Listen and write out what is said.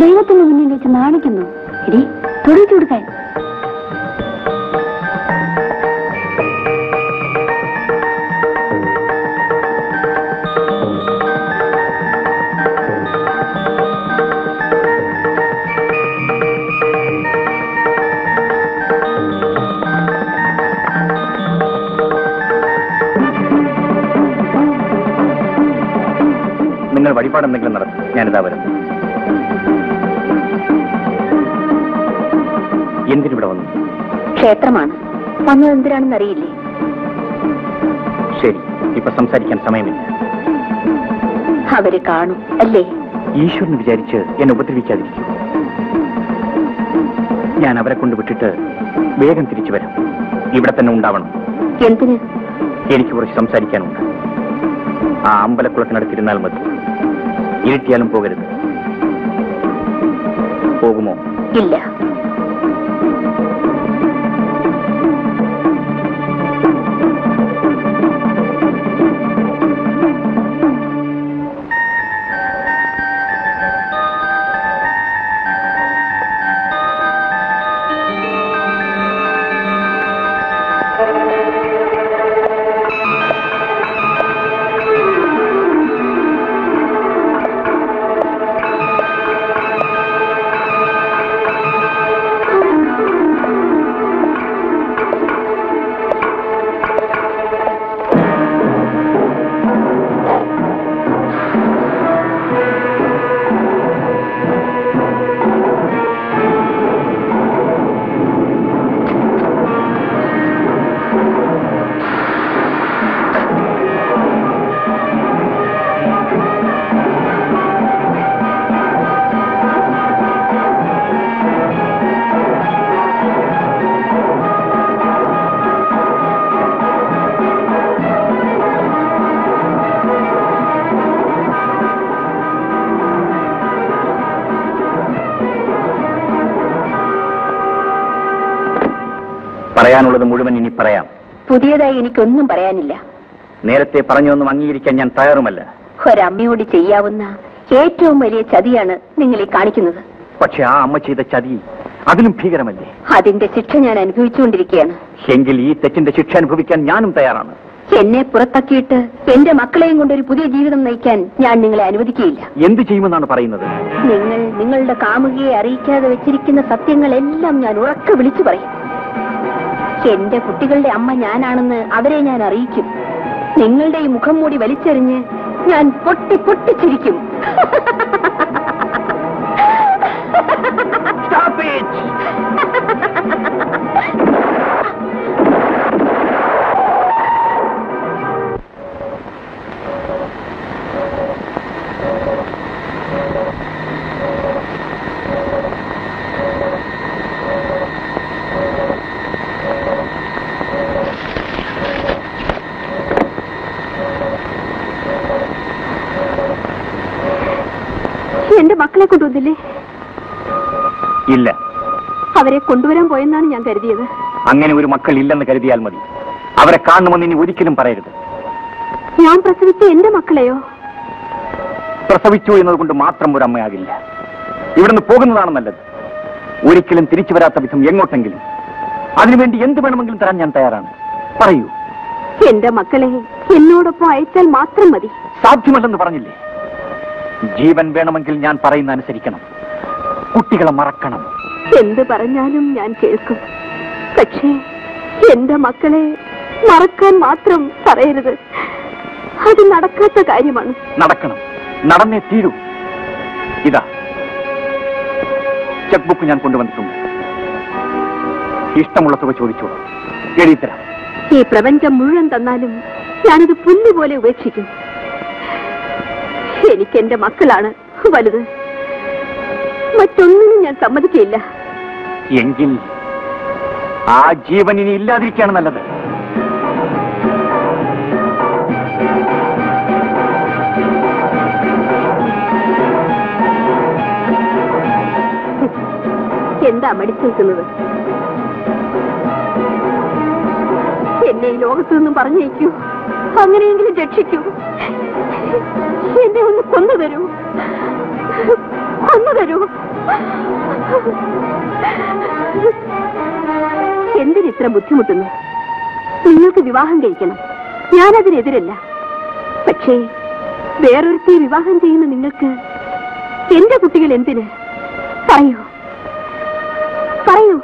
ദൈവത്തിന് മുന്നിൽ വെച്ച് നാണിക്കുന്നു. എടി തൊടി ചുടുക്കാൻ നിങ്ങൾ വഴിപാടെന്തെങ്കിലും നടത്തും ഞാനിതാ വരും. എന്തിനിവിടെ വന്നു? ക്ഷേത്രമാണ്. വന്നത് എന്തിനാണെന്ന് അറിയില്ലേ ശരി ഇപ്പൊ സംസാരിക്കാൻ സമയമില്ല. അവർ കാണും അല്ലേ? ഈശ്വരൻ വിചാരിച്ച് എന്നെ ഉപദ്രവിക്കാതിരിക്കും. ഞാൻ അവരെ കൊണ്ട് വിട്ടിട്ട് വേഗം തിരിച്ചു വരാം. ഇവിടെ തന്നെ ഉണ്ടാവണം. എന്തിന്? എനിക്ക് കുറച്ച് സംസാരിക്കാനുണ്ട്. ആ അമ്പലക്കുളത്തിനടുത്തിരുന്നാൽ മതി. ഇരുട്ടിയാലും പോകരുത്. പോകുമോ? ഇല്ല. പറയാനുള്ളത് മുഴുവൻ ഇനി പറയാം. പുതിയതായി എനിക്കൊന്നും പറയാനില്ല. നേരത്തെ പറഞ്ഞൊന്നും അംഗീകരിക്കാൻ ഞാൻ തയ്യാറുമല്ല. ഒരമ്മയോട് ചെയ്യാവുന്ന ഏറ്റവും വലിയ ചതിയാണ് നിങ്ങൾ ഈ കാണിക്കുന്നത്. പക്ഷെ ആ അമ്മ ചെയ്ത ചതി അതിലും ഭീകരമല്ലേ? അതിന്റെ ശിക്ഷ ഞാൻ അനുഭവിച്ചുകൊണ്ടിരിക്കുകയാണ്. എങ്കിൽ ഈ തെറ്റിന്റെ ശിക്ഷ അനുഭവിക്കാൻ ഞാനും തയ്യാറാണ്. എന്നെ പുറത്താക്കിയിട്ട് എന്റെ മക്കളെയും കൊണ്ട് ഒരു പുതിയ ജീവിതം നയിക്കാൻ ഞാൻ നിങ്ങളെ അനുവദിക്കുകയില്ല. എന്ത് ചെയ്യുമെന്നാണ് പറയുന്നത്? നിങ്ങൾ നിങ്ങളുടെ കാമുകിയെ അറിയിക്കാതെ വെച്ചിരിക്കുന്ന സത്യങ്ങളെല്ലാം ഞാൻ ഉറക്കെ വിളിച്ചു പറയും. എന്റെ കുട്ടികളുടെ അമ്മ ഞാനാണെന്ന് അവരെ ഞാൻ അറിയിക്കും നിങ്ങളുടെ ഈ മുഖം മൂടി വലിച്ചെറിഞ്ഞ് ഞാൻ പൊട്ടി പൊട്ടിച്ചിരിക്കും Stop it! എന്റെ മക്കളെ കൊണ്ടുവന്നില്ലേ? ഇല്ല. അവരെ കൊണ്ടുവരാൻ പോയെന്നാണ് ഞാൻ കരുതിയത്. അങ്ങനെ ഒരു മക്കൾ ഇല്ലെന്ന് കരുതിയാൽ മതി. അവരെ കാണുമെന്ന് ഇനി ഒരിക്കലും പറയരുത്. ഞാൻ പ്രസവിച്ച എന്റെ മക്കളെയോ? പ്രസവിച്ചു എന്നതുകൊണ്ട് മാത്രം ഒരു അമ്മയാകില്ല ഇവിടുന്ന് പോകുന്നതാണ് നല്ലത്. ഒരിക്കലും തിരിച്ചു വരാത്ത വിധം എങ്ങോട്ടെങ്കിലും. അതിനുവേണ്ടി എന്ത് വേണമെങ്കിലും തരാൻ ഞാൻ തയ്യാറാണ്. പറയൂ. എന്റെ മക്കളെ എന്നോടൊപ്പം അയച്ചാൽ മാത്രം മതി. സാധ്യമല്ലെന്ന് പറഞ്ഞില്ലേ? ജീവൻ വേണമെങ്കിൽ ഞാൻ പറയുന്ന അനുസരിക്കണം. കുട്ടികളെ മറക്കണം. എന്ത് പറഞ്ഞാലും ഞാൻ കേൾക്കും. പക്ഷേ എന്റെ മക്കളെ മറക്കാൻ മാത്രം പറയരുത്. അത് നടക്കാത്ത കാര്യമാണ്. നടക്കണം. നടന്നേ തീരൂ. ഇതാ. ചെക്ക് ബുക്ക് ഞാൻ കൊണ്ടുവന്നിട്ടുണ്ട്. ഇഷ്ടമുള്ള തുക ചോദിച്ചോളൂ. എഴുതിത്തരാം ഈ പ്രപഞ്ചം മുഴുവൻ തന്നാലും ഞാനത് പുല്ലുപോലെ ഉപേക്ഷിക്കും. എനിക്ക് എന്റെ മക്കളാണ്. വലുത്. മറ്റൊന്നിനും ഞാൻ സമ്മതിക്കില്ല എങ്കിൽ ആ ജീവൻ ഇനി ഇല്ലാതിരിക്കാണ് നല്ലത്. എന്താ മടിച്ചേക്കുന്നത് എന്നെ ഈ ലോകത്തു നിന്നും പറഞ്ഞേക്കൂ അങ്ങനെയെങ്കിലും രക്ഷിക്കൂ. എന്നെ ഒന്ന് കൊന്നു തരൂ കൊന്നു തരൂ എന്തിനിത്ര ബുദ്ധിമുട്ടുന്നു? നിങ്ങൾക്ക് വിവാഹം കഴിക്കണം. ഞാനതിനെതിരല്ല. പക്ഷേ വേറൊരുത്തി വിവാഹം ചെയ്യുന്ന നിങ്ങൾക്ക് എന്റെ കുട്ടികൾ എന്തിന്? പറയൂ. പറയൂ.